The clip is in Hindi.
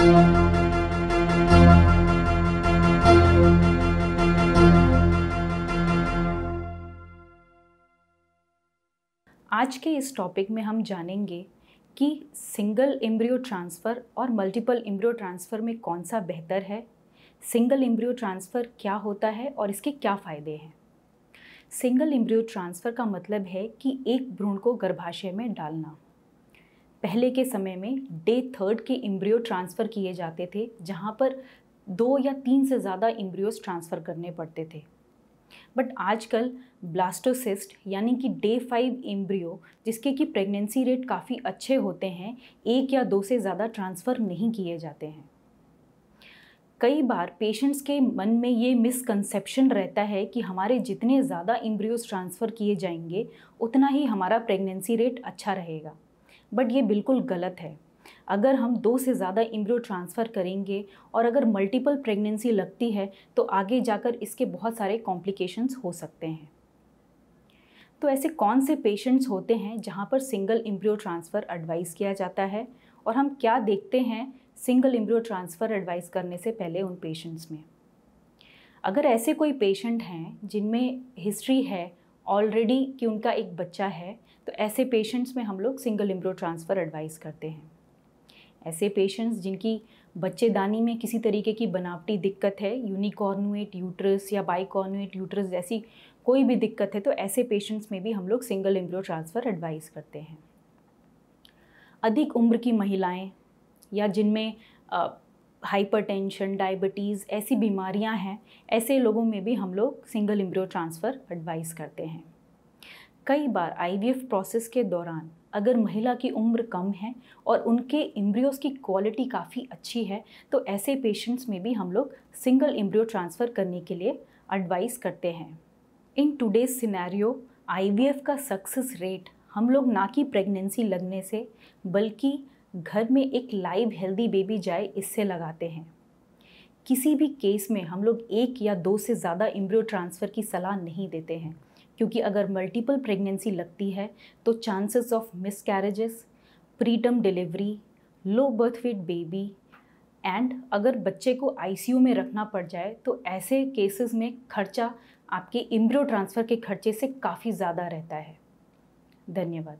आज के इस टॉपिक में हम जानेंगे कि सिंगल एम्ब्रियो ट्रांसफ़र और मल्टीपल एम्ब्रियो ट्रांसफ़र में कौन सा बेहतर है सिंगल एम्ब्रियो ट्रांसफ़र क्या होता है और इसके क्या फ़ायदे हैं। सिंगल एम्ब्रियो ट्रांसफ़र का मतलब है कि एक भ्रूण को गर्भाशय में डालना। पहले के समय में डे थर्ड के एम्ब्रियो ट्रांसफ़र किए जाते थे, जहाँ पर दो या तीन से ज़्यादा एम्ब्रियोज ट्रांसफ़र करने पड़ते थे। बट आजकल ब्लास्टोसिस्ट यानी कि डे फाइव एम्ब्रियो जिसके कि प्रेगनेंसी रेट काफ़ी अच्छे होते हैं, एक या दो से ज़्यादा ट्रांसफ़र नहीं किए जाते हैं। कई बार पेशेंट्स के मन में ये मिसकंसेप्शन रहता है कि हमारे जितने ज़्यादा एम्ब्रियोज ट्रांसफ़र किए जाएँगे, उतना ही हमारा प्रेगनेंसी रेट अच्छा रहेगा। बट ये बिल्कुल गलत है। अगर हम दो से ज़्यादा इम्ब्रियो ट्रांसफ़र करेंगे और अगर मल्टीपल प्रेगनेंसी लगती है तो आगे जाकर इसके बहुत सारे कॉम्प्लिकेशंस हो सकते हैं। तो ऐसे कौन से पेशेंट्स होते हैं जहाँ पर सिंगल इम्ब्रियो ट्रांसफ़र एडवाइस किया जाता है? और हम क्या देखते हैं सिंगल इम्ब्रियो ट्रांसफ़र एडवाइस करने से पहले उन पेशेंट्स में? अगर ऐसे कोई पेशेंट हैं जिनमें हिस्ट्री है ऑलरेडी कि उनका एक बच्चा है तो ऐसे पेशेंट्स में हम लोग सिंगल इम्ब्रो ट्रांसफ़र एडवाइस करते हैं। ऐसे पेशेंट्स जिनकी बच्चेदानी में किसी तरीके की बनावटी दिक्कत है यूनिकॉर्नुएट यूट्रस या बाइकॉर्नुएट यूट्रस जैसी कोई भी दिक्कत है तो ऐसे पेशेंट्स में भी हम लोग सिंगल इम्ब्रो ट्रांसफ़र एडवाइस करते हैं। अधिक उम्र की महिलाएँ या जिनमें हाइपरटेंशन डायबिटीज़ ऐसी बीमारियाँ हैं, ऐसे लोगों में भी हम लोग सिंगल एम्ब्रियो ट्रांसफ़र एडवाइस करते हैं। कई बार आईवीएफ प्रोसेस के दौरान अगर महिला की उम्र कम है और उनके एम्ब्रियोज की क्वालिटी काफ़ी अच्छी है तो ऐसे पेशेंट्स में भी हम लोग सिंगल इम्ब्रियो ट्रांसफ़र करने के लिए एडवाइस करते हैं। इन टुडेज सिनेरियो आईवीएफ का सक्सेस रेट हम लोग ना कि प्रेगनेंसी लगने से, बल्कि घर में एक लाइव हेल्दी बेबी जाए, इससे लगाते हैं। किसी भी केस में हम लोग एक या दो से ज़्यादा एम्ब्रियो ट्रांसफ़र की सलाह नहीं देते हैं, क्योंकि अगर मल्टीपल प्रेगनेंसी लगती है तो chances of miscarriages preterm delivery low birth weight baby and अगर बच्चे को आईसीयू में रखना पड़ जाए तो ऐसे केसेस में खर्चा आपके इम्ब्रियो ट्रांसफ़र के खर्चे से काफ़ी ज़्यादा रहता है। धन्यवाद।